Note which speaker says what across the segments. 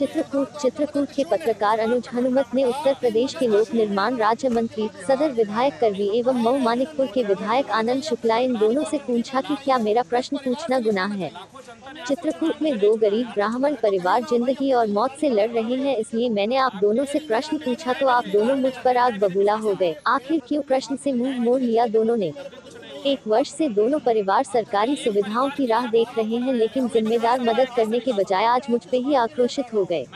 Speaker 1: चित्रकूट चित्रकूट के पत्रकार अनुज हनुमत ने उत्तर प्रदेश के लोक निर्माण राज्य मंत्री, सदर विधायक करवी एवं मऊ मानिकपुर के विधायक आनंद शुक्ला, इन दोनों से पूछा कि क्या मेरा प्रश्न पूछना गुनाह है। चित्रकूट में दो गरीब ब्राह्मण परिवार ज़िंदगी और मौत से लड़ रहे हैं, इसलिए मैंने आप दोनों से प्रश्न पूछा तो आप दोनों मुझ पर आग बबूला हो गए। आखिर क्यों प्रश्न से मुँह मोड़ लिया दोनों ने? एक वर्ष से दोनों परिवार सरकारी सुविधाओं की राह देख रहे हैं, लेकिन जिम्मेदार मदद करने के बजाय आज मुझ पे ही आक्रोशित हो गए।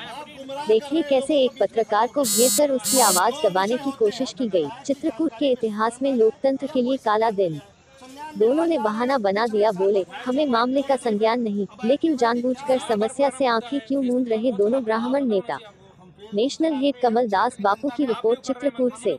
Speaker 1: देखिए कैसे एक पत्रकार को घेर कर उसकी आवाज़ दबाने की कोशिश की गई। चित्रकूट के इतिहास में लोकतंत्र के लिए काला दिन। दोनों ने बहाना बना दिया, बोले, हमें मामले का संज्ञान नहीं, लेकिन जानबूझकर समस्या से आँखें क्यों मूंद रहे दोनों ब्राह्मण नेता? नेशनल हेड कमल दास बापू की रिपोर्ट चित्रकूट से।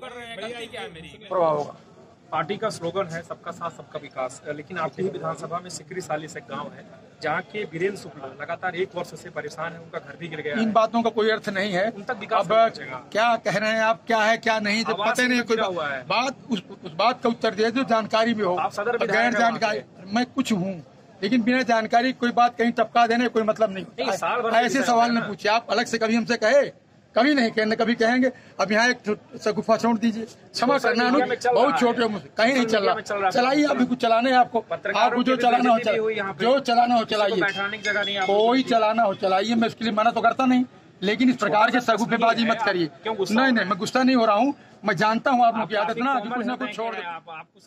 Speaker 2: पार्टी का स्लोगन है सबका साथ सबका विकास। लेकिन आपकी ही विधानसभा में सिकरी साली से गाँव है जहाँ के वीरेंद्र शुक्ला लगातार एक वर्ष से परेशान है उनका घर भी गिर गया
Speaker 3: इन बातों का कोई अर्थ नहीं है।
Speaker 2: उन तक विकास
Speaker 3: अब क्या कह रहे हैं आप क्या है क्या नहीं जब पता नहीं कोई
Speaker 2: हुआ है।
Speaker 3: बात उस, उस बात का उत्तर दे जो जानकारी में हो।
Speaker 2: आप सदर
Speaker 3: गैर जानकारी मैं कुछ हूँ लेकिन बिना जानकारी कोई बात कहीं टपका देने कोई मतलब नहीं। ऐसे सवाल न। पूछिए आप अलग से कभी हमसे कहे? कभी नहीं कहने कभी कहेंगे अब यहाँ एक छो- सा गुफा छोड़ दीजिए। क्षमा करना बहुत छोटे कहीं नहीं चल रहा। चलाइए अभी कुछ चलाने हैं आपको। आपको जो चलाना हो। जो चलाना हो चलाइए। कोई चलाना हो चलाइए। मैं उसके लिए मना तो करता नहीं लेकिन इस प्रकार के सगुफेबाजी मत करिए। नहीं नहीं मैं गुस्सा नहीं हो रहा हूँ। मैं जानता हूँ आप लोग की आदत। ना कुछ ना कुछ छोड़ दे।
Speaker 2: आप आपको